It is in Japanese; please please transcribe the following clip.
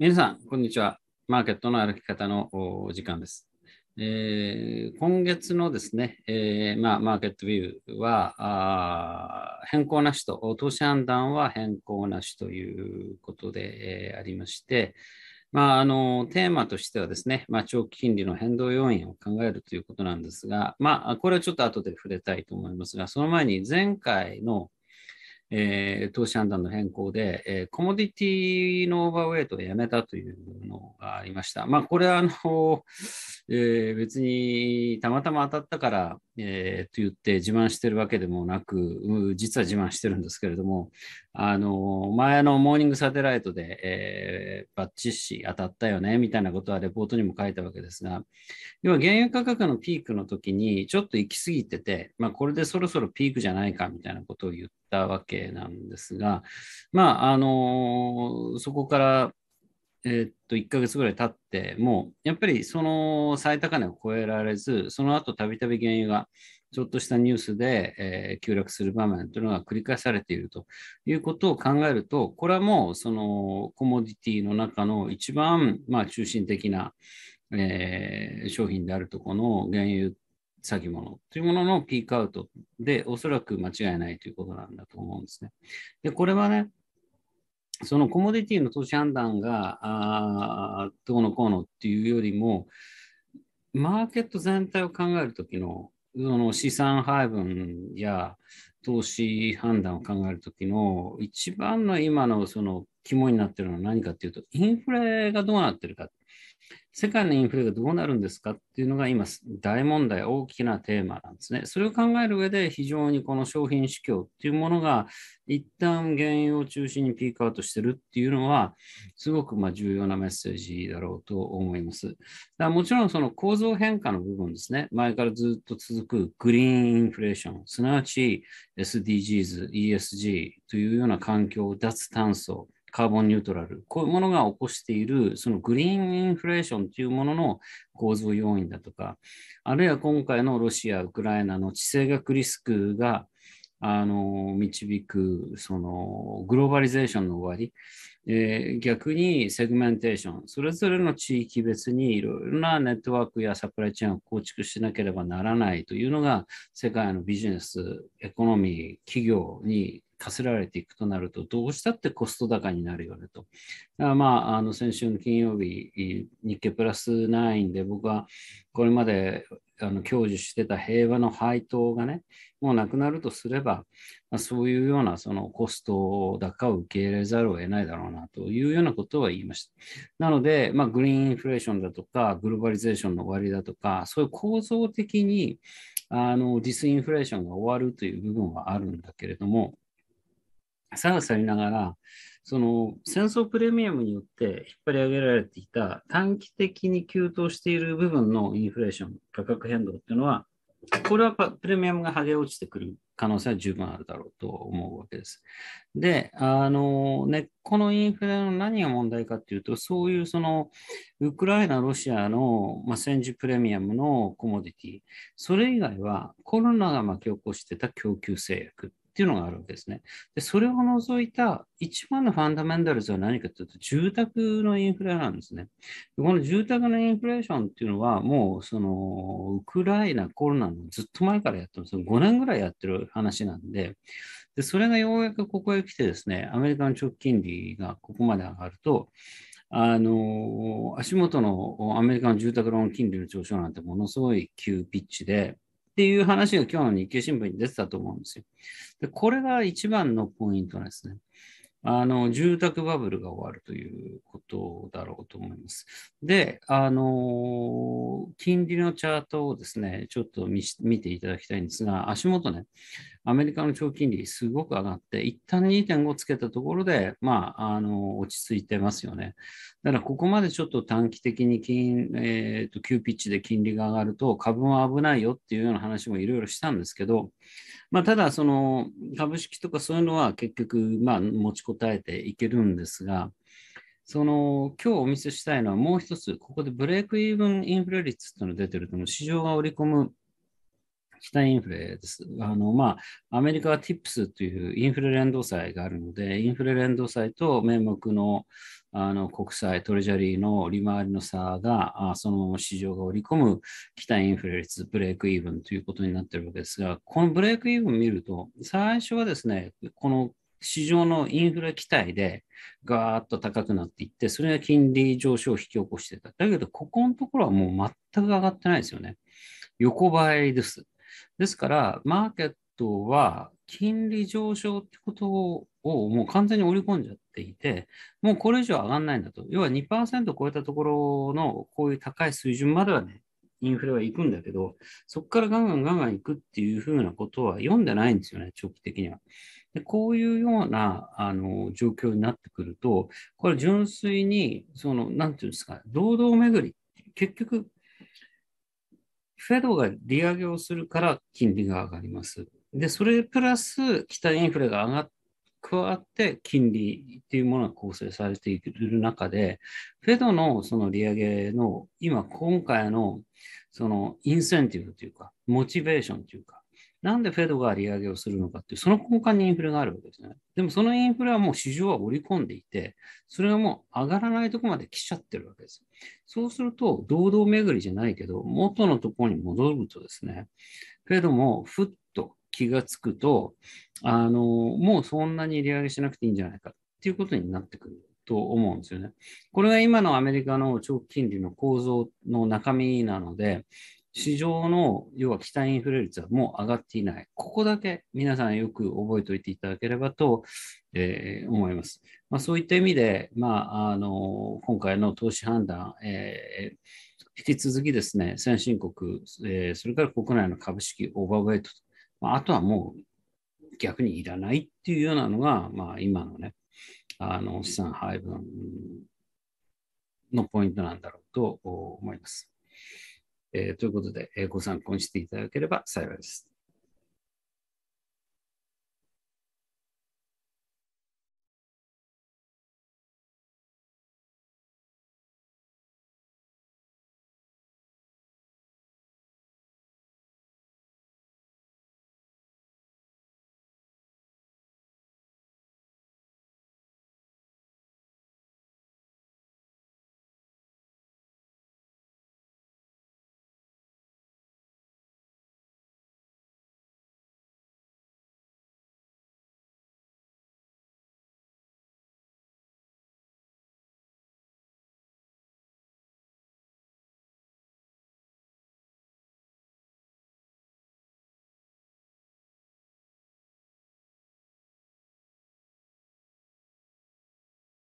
皆さん、こんにちは。マーケットの歩き方のお時間です。えー今月のですね、えーまあ、マーケットビューは変更なしと、投資判断は変更なしということで、えーありまして、まあ、あのテーマとしてはですね、まあ、長期金利の変動要因を考えるということなんですが、まあ、これはちょっと後で触れたいと思いますが、その前に前回の、えー投資判断の変更で、えーコモディティのオーバーウェイトをやめたというのがありました。まあ、これはあの、えー別にたまたま当たったから、えーと言って自慢してるわけでもなく、実は自慢してるんですけれども、あの前のモーニングサテライトで、えーバッチシ当たったよねみたいなことはレポートにも書いたわけですが、要は原油価格のピークの時にちょっと行き過ぎてて、まあ、これでそろそろピークじゃないかみたいなことを言ってたわけなんですが、まあ、あのそこから、えーっと1ヶ月ぐらい経ってもう、やっぱりその最高値を超えられず、その後たびたび原油がちょっとしたニュースで、えー急落する場面というのが繰り返されているということを考えると、これはもうそのコモディティの中の一番、まあ、中心的な、えー商品であるとこの原油先物というもののピークアウトで、おそらく間違いないということなんだと思うんですね。で、これはね、そのコモディティの投資判断があどうのこうのっていうよりも、マーケット全体を考えるときのその資産配分や投資判断を考えるときの一番の今のその肝になってるのは何かっていうと、インフレがどうなってるか。世界のインフレがどうなるんですかっていうのが今大問題、大きなテーマなんですね。それを考える上で非常にこの商品市況っていうものが一旦原油を中心にピークアウトしてるっていうのはすごくま重要なメッセージだろうと思います。だからもちろんその構造変化の部分ですね。前からずっと続くグリーンインフレーション、すなわち SDGs、ESG というような環境、脱炭素、カーボンニュートラル、こういうものが起こしている、そのグリーンインフレーションというものの構造要因だとか、あるいは今回のロシア、ウクライナの地政学リスクが、あの、導く、その、グローバリゼーションの終わり、えー逆にセグメンテーション、それぞれの地域別にいろいろなネットワークやサプライチェーンを構築しなければならないというのが、世界のビジネス、エコノミー、企業に課せられていくとなると、どうしたってコスト高になるよねと。だからまあ、あの先週の金曜日、日経プラス9で僕はこれまであの享受してた平和の配当がね、もうなくなるとすれば、まあ、そういうようなそのコスト高を受け入れざるを得ないだろうなというようなことは言いました。なので、まあ、グリーンインフレーションだとか、グローバリゼーションの終わりだとか、そういう構造的にあのディスインフレーションが終わるという部分はあるんだけれども、さらさりながら、その戦争プレミアムによって引っ張り上げられていた短期的に急騰している部分のインフレーション、価格変動っていうのは、これはプレミアムが剥げ落ちてくる可能性は十分あるだろうと思うわけです。で、あの、根っこのインフレの何が問題かっていうと、そういうその、ウクライナ、ロシアの、まあ、戦時プレミアムのコモディティ、それ以外はコロナが巻き起こしてた供給制約っていうのがあるわけですね。で、それを除いた一番のファンダメンタルズは何かというと、住宅のインフレなんですね。この住宅のインフレーションっていうのは、もうそのウクライナ、コロナのずっと前からやってます。5年ぐらいやってる話なんで、でそれがようやくここへ来てですね、アメリカの長期金利がここまで上がると、あの足元のアメリカの住宅ローン金利の上昇なんてものすごい急ピッチで、っていう話が今日の日経新聞に出てたと思うんですよ。で、これが一番のポイントなんですね。あの、住宅バブルが終わるということだろうと思います。で、あの、金利のチャートをですね、ちょっと見ていただきたいんですが、足元ね、アメリカの長金利すごく上がって、一旦2.5つけたところで、まあ、あの、落ち着いてますよね。だから、ここまでちょっと短期的に金、えっ、と、急ピッチで金利が上がると、株は危ないよっていうような話もいろいろしたんですけど、まあ、ただ、その株式とかそういうのは結局、まあ、持ちこたえていけるんですが、その今日お見せしたいのはもう一つ、ここでブレイクイーブンインフレ率というのが出てると、市場が織り込む期待インフレです。あの、まあ、アメリカは TIPS というインフレ連動債があるので、インフレ連動債と名目のあの国債、トレジャリーの利回りの差が、あそのまま市場が織り込む期待インフレ率、ブレイクイーブンということになっているわけですが、このブレイクイーブンを見ると、最初はですね、この市場のインフレ期待でガーッと高くなっていって、それが金利上昇を引き起こしてた。だけど、ここのところはもう全く上がってないですよね。横ばいです。ですから、マーケットは金利上昇ってことをもう完全に織り込んじゃっていて、もうこれ以上上がらないんだと。要は2%超えたところのこういう高い水準まではね、インフレは行くんだけど、そこからガンガンガンガン行くっていうふうなことは読んでないんですよね、長期的には。でこういうようなあの状況になってくると、これ純粋に、その、なんていうんですか、堂々巡り、結局、フェドが利上げをするから金利が上がります。で、それプラス北インフレが上がっ加わって金利っていうものが構成されている中で、フェドのその利上げの今今回のそのインセンティブというか、モチベーションというか、なんでフェドが利上げをするのかっていう、その根幹にインフレがあるわけですね。でもそのインフレはもう市場は織り込んでいて、それがもう上がらないとこまで来ちゃってるわけです。そうすると、堂々巡りじゃないけど、元のところに戻るとですね、フェドもふっと気がつくと、あの、もうそんなに利上げしなくていいんじゃないかっていうことになってくると思うんですよね。これが今のアメリカの長期金利の構造の中身なので、市場の要は期待インフレ率はもう上がっていない。ここだけ皆さんよく覚えておいていただければと、えー、思います。まあ、そういった意味で、まあ、あの今回の投資判断、えー、引き続きですね、先進国、えー、それから国内の株式オーバーウェイト、まあ、あとはもう逆にいらないっていうようなのが、まあ、今のね、あの資産配分のポイントなんだろうと思います。えー、ということで、えー、ご参考にしていただければ幸いです。